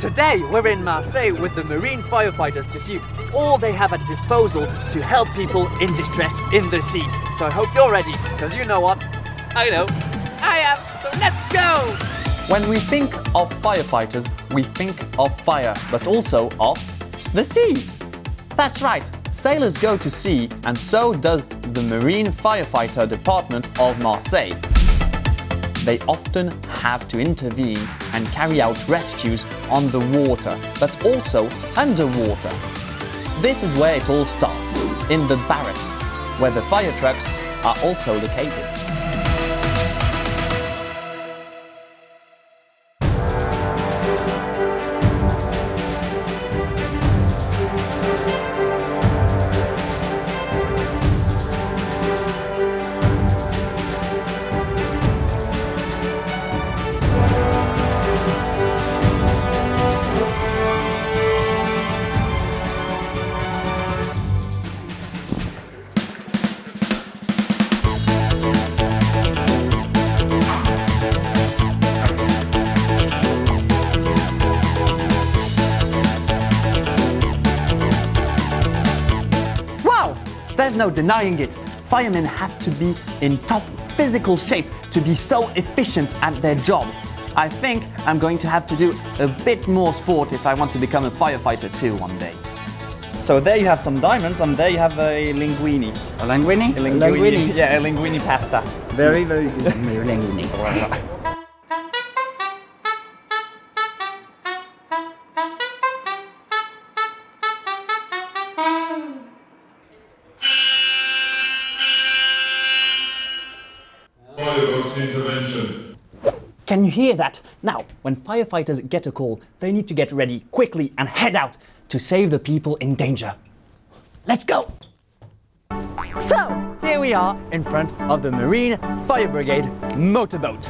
Today, we're in Marseille with the marine firefighters to see all they have at disposal to help people in distress in the sea. So I hope you're ready, because you know what? I know. I am. So let's go! When we think of firefighters, we think of fire, but also of the sea. That's right, sailors go to sea, and so does the Marine Firefighter Department of Marseille. They often have to intervene and carry out rescues on the water, but also underwater. This is where it all starts, in the barracks, where the fire trucks are also located. No denying it. Firemen have to be in top physical shape to be so efficient at their job. I think I'm going to have to do a bit more sport if I want to become a firefighter too one day. So there you have some diamonds, and there you have a linguine. A linguine? A linguine. Yeah, a linguine pasta. Very, very good. linguine. hear that? Now, when firefighters get a call, they need to get ready quickly and head out to save the people in danger. Let's go! So, here we are in front of the Marine Fire Brigade motorboat.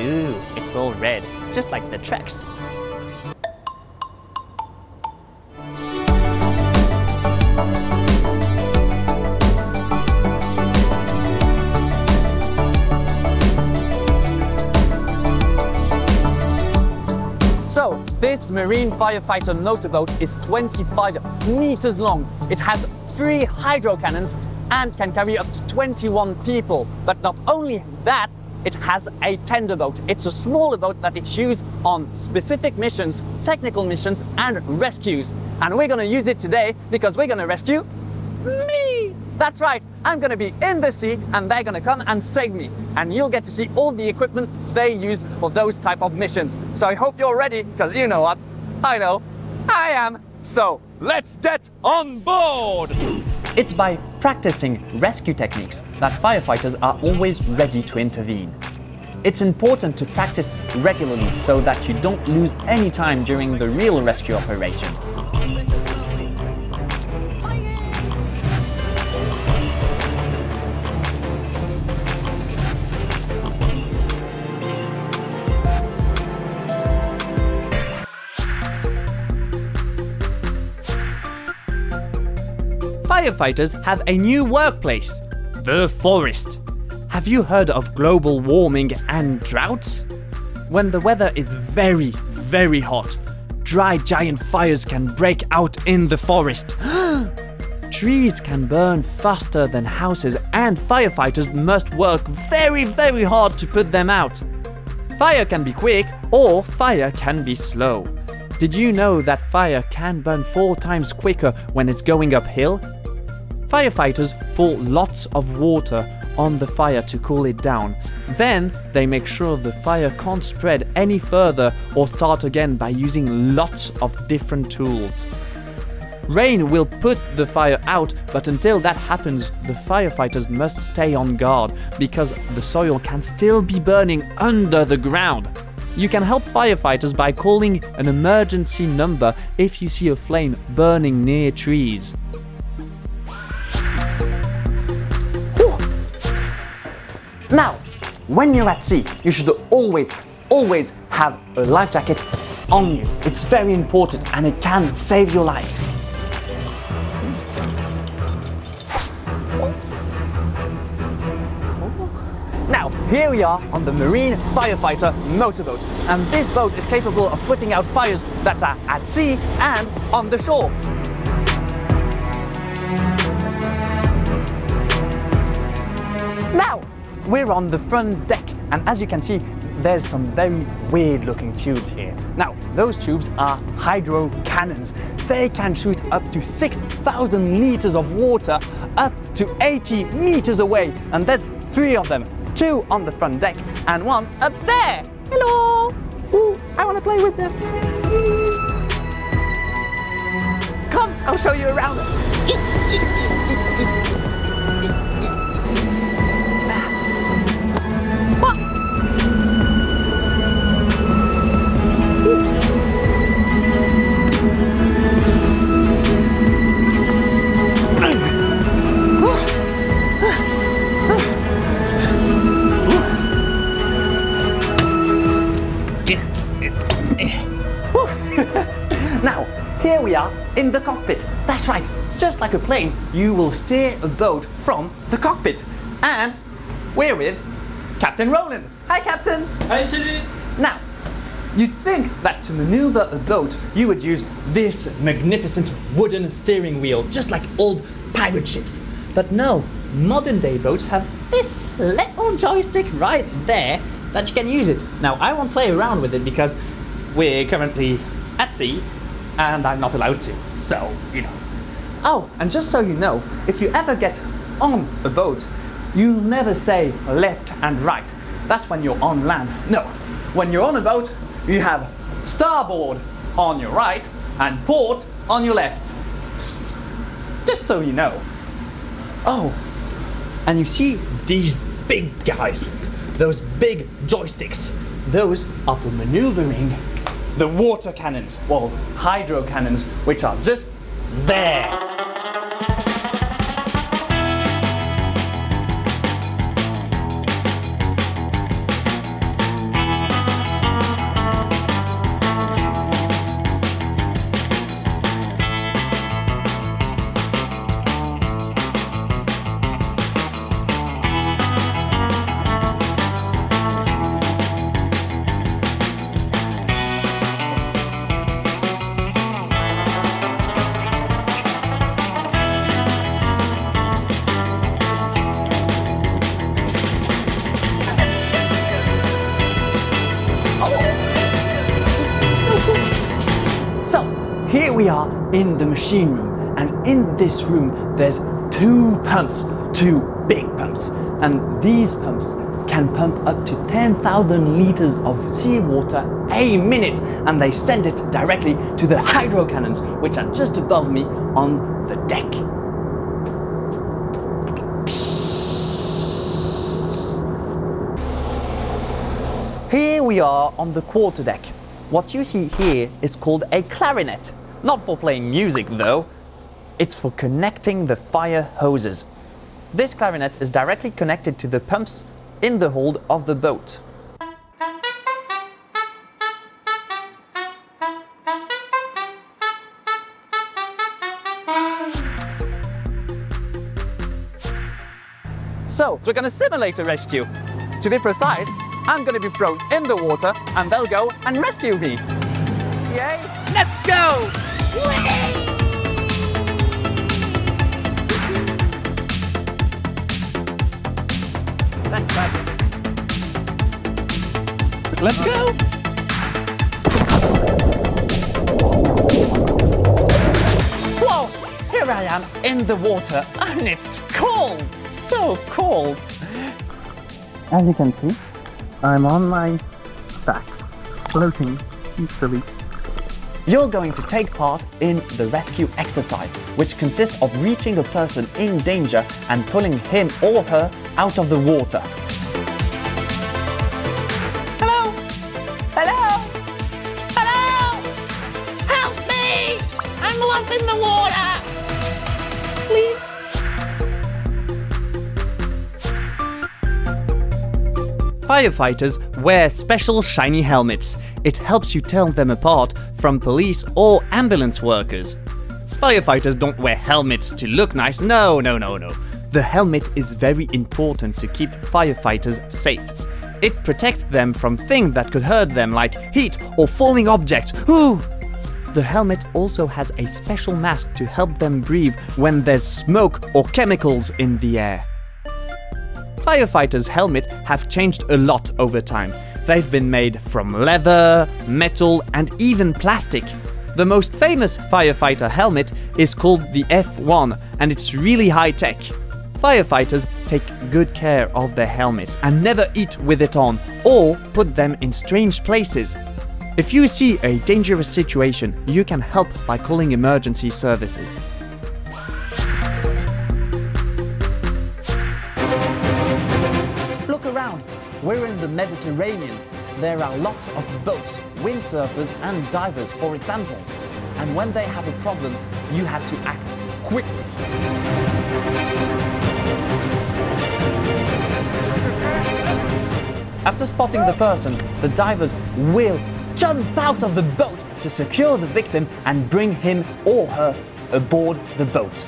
Ooh, it's all red, just like the tracks. Marine firefighter motorboat is 25 meters long. It has three hydro cannons and can carry up to 21 people. But not only that, it has a tender boat. It's a smaller boat that it's used on specific missions, technical missions, and rescues. And we're gonna use it today because we're gonna rescue me! That's right, I'm gonna be in the sea and they're gonna come and save me. And you'll get to see all the equipment they use for those type of missions. So I hope you're ready, because you know what? I know, I am. So let's get on board! It's by practicing rescue techniques that firefighters are always ready to intervene. It's important to practice regularly so that you don't lose any time during the real rescue operation. Firefighters have a new workplace the forest. Have you heard of global warming and droughts? When the weather is very, very hot, dry giant fires can break out in the forest. Trees can burn faster than houses, and firefighters must work very, very hard to put them out. Fire can be quick or fire can be slow. Did you know that fire can burn four times quicker when it's going uphill? Firefighters pour lots of water on the fire to cool it down. Then they make sure the fire can't spread any further or start again by using lots of different tools. Rain will put the fire out, but until that happens, the firefighters must stay on guard because the soil can still be burning under the ground. You can help firefighters by calling an emergency number if you see a flame burning near trees. Now, when you're at sea, you should always, always have a life jacket on you. It's very important and it can save your life. Now, here we are on the Marine Firefighter motorboat, and this boat is capable of putting out fires that are at sea and on the shore. We're on the front deck, and as you can see, there's some very weird looking tubes here. Now, those tubes are hydro cannons. They can shoot up to 6,000 liters of water up to 80 meters away, and then three of them, two on the front deck and one up there. Hello! Ooh, I want to play with them. Come, I'll show you around. Right, just like a plane, you will steer a boat from the cockpit. And we're with Captain Roland. Hi, Captain. Hi, Chili. Now, you'd think that to maneuver a boat, you would use this magnificent wooden steering wheel, just like old pirate ships. But no, modern day boats have this little joystick right there that you can use it. Now, I won't play around with it because we're currently at sea and I'm not allowed to. So, you know. Oh, and just so you know, if you ever get on a boat, you'll never say left and right. That's when you're on land. No, when you're on a boat, you have starboard on your right and port on your left. Just so you know. Oh, and you see these big guys, those big joysticks, those are for maneuvering the water cannons, well, hydro cannons, which are just there. Machine room, and in this room there's two pumps, two big pumps, and these pumps can pump up to 10,000 liters of seawater a minute, and they send it directly to the hydro cannons, which are just above me on the deck. Here we are on the quarterdeck. What you see here is called a clarinet. Not for playing music though, it's for connecting the fire hoses. This clarinet is directly connected to the pumps in the hold of the boat. So, we're gonna simulate a rescue. To be precise, I'm gonna be thrown in the water and they'll go and rescue me. Yay! Let's go! Let's go. Whoa! Here I am in the water and it's cold! So cold! As you can see, I'm on my back, floating peacefully. You're going to take part in the rescue exercise, which consists of reaching a person in danger and pulling him or her out of the water. Hello? Hello? Hello? Help me! I'm lost in the water! Please? Firefighters wear special shiny helmets. It helps you tell them apart from police or ambulance workers. Firefighters don't wear helmets to look nice, no, no, no, no. The helmet is very important to keep firefighters safe. It protects them from things that could hurt them, like heat or falling objects. Ooh! The helmet also has a special mask to help them breathe when there's smoke or chemicals in the air. Firefighters' helmets have changed a lot over time. They've been made from leather, metal, and even plastic. The most famous firefighter helmet is called the F1, and it's really high tech. Firefighters take good care of their helmets and never eat with it on or put them in strange places. If you see a dangerous situation, you can help by calling emergency services. We're in the Mediterranean. There are lots of boats, windsurfers, and divers, for example. And when they have a problem, you have to act quickly. After spotting the person, the divers will jump out of the boat to secure the victim and bring him or her aboard the boat.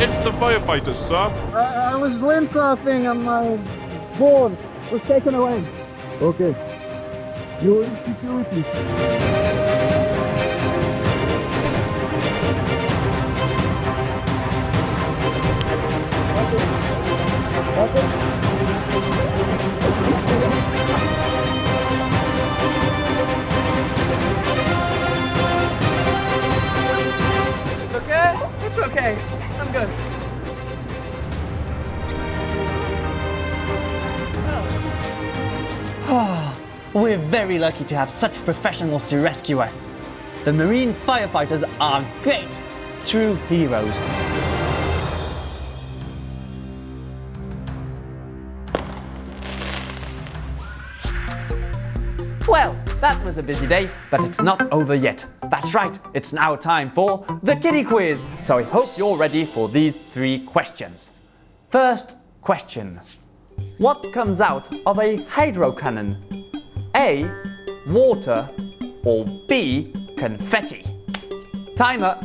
It's the firefighters, sir. I, I was windsurfing and my board was taken away. Okay. You're in security. It's okay? It's okay. I'm good. We're very lucky to have such professionals to rescue us. The marine firefighters are great, true heroes. Well, that was a busy day, but it's not over yet. That's right, it's now time for the Kidi quiz. So I hope you're ready for these three questions. First question What comes out of a hydro cannon? A. Water or B. Confetti? Timer.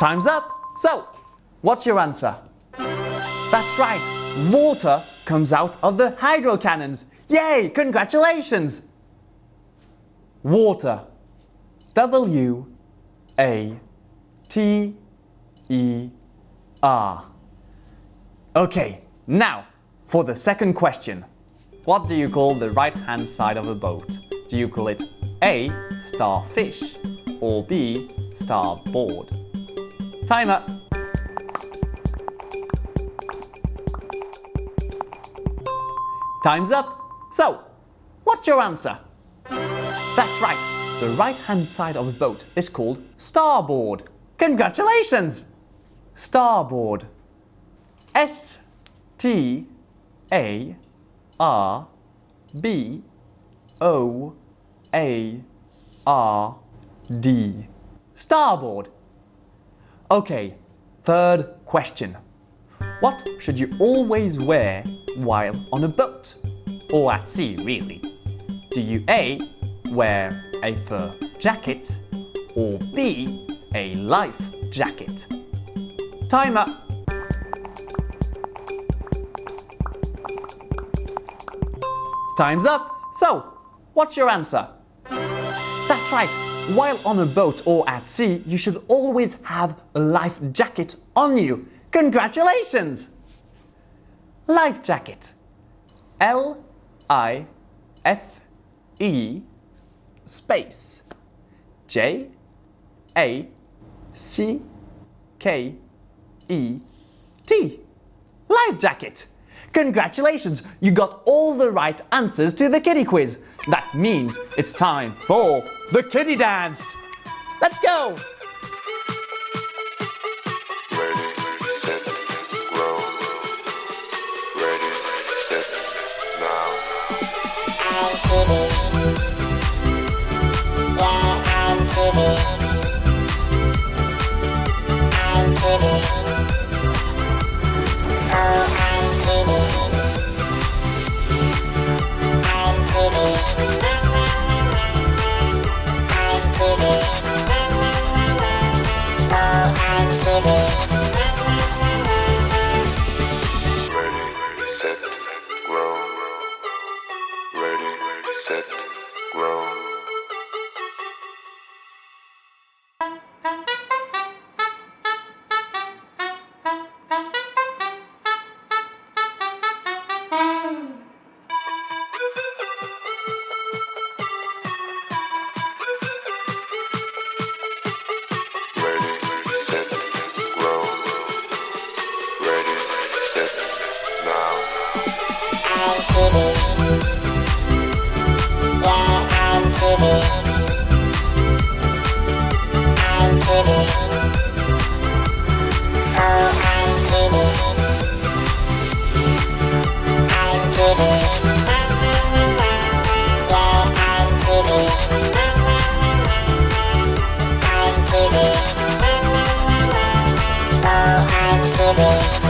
Time's up. So, what's your answer? That's right. Water comes out of the hydro cannons. Yay! Congratulations! Water. W A T E R. Okay, now for the second question. What do you call the right hand side of a boat? Do you call it A. Starfish or B. Starboard? Timer. Time's up. So, what's your answer? That's right. The right hand side of a boat is called starboard. Congratulations! Starboard. S T A R B O A R D. Starboard. Okay, third question. What should you always wear while on a boat? Or at sea, really? Do you A. wear a fur jacket or B. a life jacket? Timer. Time's up. So, what's your answer? That's right. While on a boat or at sea, you should always have a life jacket on you. Congratulations! Life jacket. L I F E space J A C K E T. Life jacket. Congratulations, you got all the right answers to the Kidi quiz. That means it's time for the Kidi dance. Let's go! Ready, set, roll. Ready, set, now. Yeah, I'm. I'm. Oh, I'm. I'm. Yeah, I'm. I'm. Oh, I'm kidding.